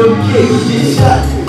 Que queijo de chato